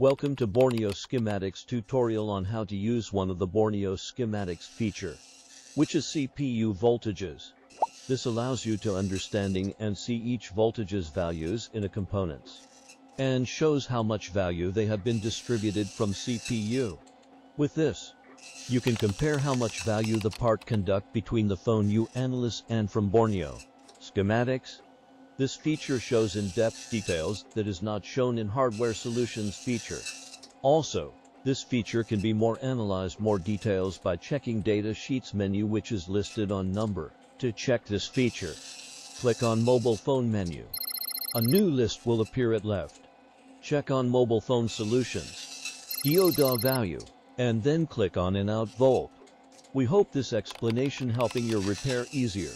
Welcome to Borneo Schematics tutorial on how to use one of the Borneo Schematics feature, which is CPU voltages. This allows you to understanding and see each voltage's values in a components and shows how much value they have been distributed from CPU. With this, you can compare how much value the part conduct between the phone you analyze and from Borneo. Schematics. This feature shows in-depth details that is not shown in Hardware Solutions feature. Also, this feature can be more analyzed more details by checking data sheets menu which is listed on number. To check this feature, click on mobile phone menu. A new list will appear at left. Check on mobile phone solutions. Dioda value and then click on in out volt. We hope this explanation helping your repair easier.